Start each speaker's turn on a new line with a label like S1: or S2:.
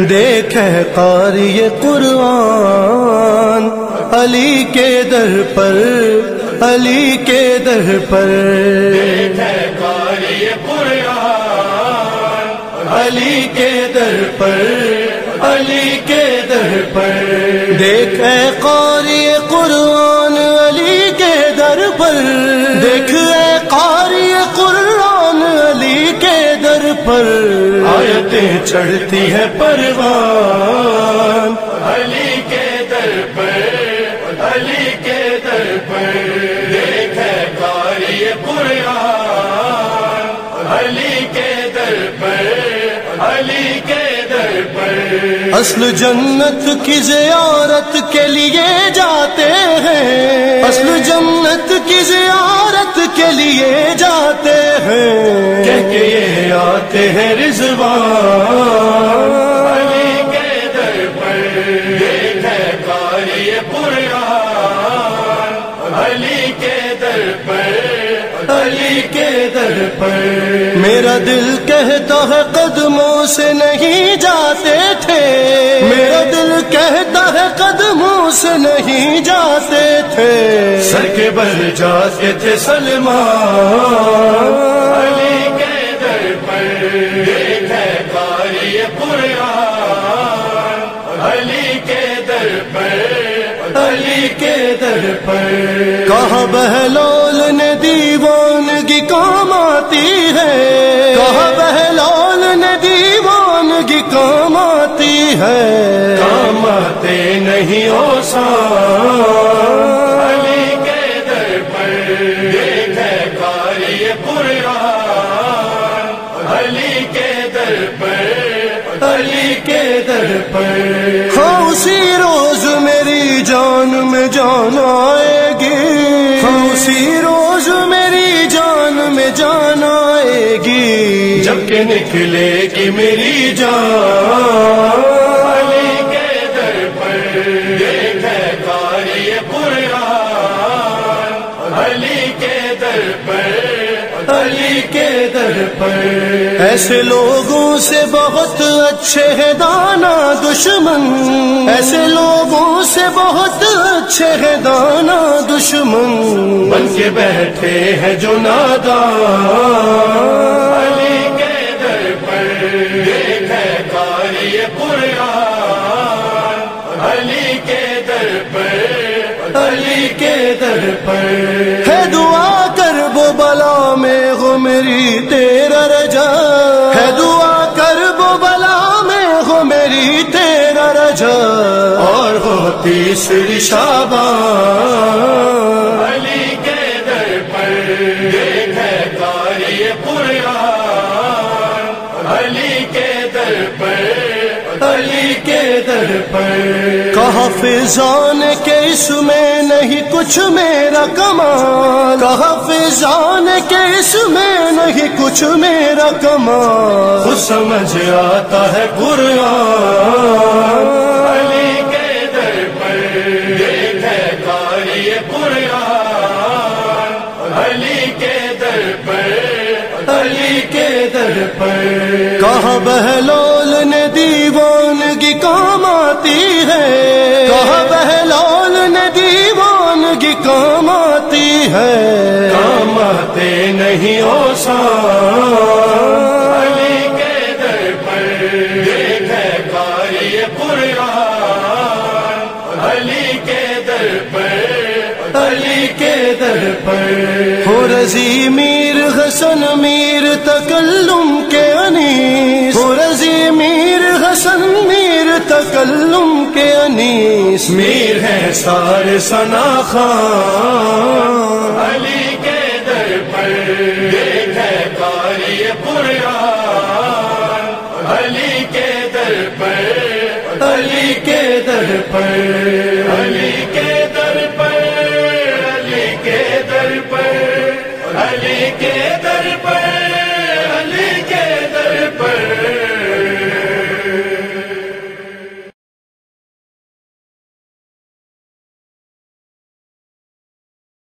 S1: देखे कारी कुरान अली के दर पर अली के दर पर।
S2: है कारी
S1: अली के दर पर अली के दर पर। देखे कारी कुरआन अली के दर पर। देखे कारी कुरआन अली के दर पर। आयतें चढ़ती है परवान।
S2: अली के दर पर अली के दर पर देख कारी कुरान। अली के दर पर अली के दर पर।
S1: असल जन्नत की जियारत के लिए जाते हैं। असल जन्नत की जियारत के लिए जाते हैं। कह के ये आते हैं रिजवान।
S2: अली के दर पर देख है कारी अली के दर पर
S1: अली के दर पर मेरा दिल कहता है कदमों से नहीं जाते थे। मेरा दिल कहता है कदमों से नहीं जाते थे। सर के बल जाते थे सलमान।
S2: देख है कारी कुरान अली के दर पर
S1: अली के दर पर कहा बहलोल ने दीवानगी काम आती है। कहा बहलोल ने दीवानगी काम आती है। काम आते नहीं
S2: हो ओसान के दर पर।
S1: हाँ उसी रोज मेरी जान में जान आएगी। हाँ उसी रोज मेरी जान में जान आएगी। जबकि निकलेगी मेरी जान।
S2: अली के दर पर। अली के दर पर
S1: ऐसे लोगों से बहुत अच्छे है दाना दुश्मन। ऐसे लोगों से बहुत अच्छे है दाना दुश्मन। बन के बैठे हैं जो नादान।
S2: अली के दर पर
S1: तेरा रजा है दुआ कर वो बला में हो मेरी तेरा रजा। और हो तीसरी शाबा
S2: अली के दर पर देख अली के दर पर
S1: अली के दर पर। कहा फिजान के इसमें नहीं कुछ मेरा कमाल। कहा फिजान के इसमें नहीं कुछ मेरा कमाल। खुद समझ आता है कुरान।
S2: अली के दर पर देख है कारी कुरान। अली के दर पर
S1: अली के दर पर। कहा बहलोल ने दीवानगी काम आती है। कहा दीवानगी काम आती है। काम आते नहीं हो
S2: अली के दर पर। देख है कारी कुरान अली के दर पर।
S1: अली के दर पर। हो रज़ी मीर हसन मीर तकल्लुम के अनीस। हो रज़ी मीर हसन मीर तकल्लुम के अनीस। मीर है सारे सना खान।
S2: अली के दर पर देख है कारी कुरान।
S1: अली के दर पर
S3: अली के दर पर
S1: अली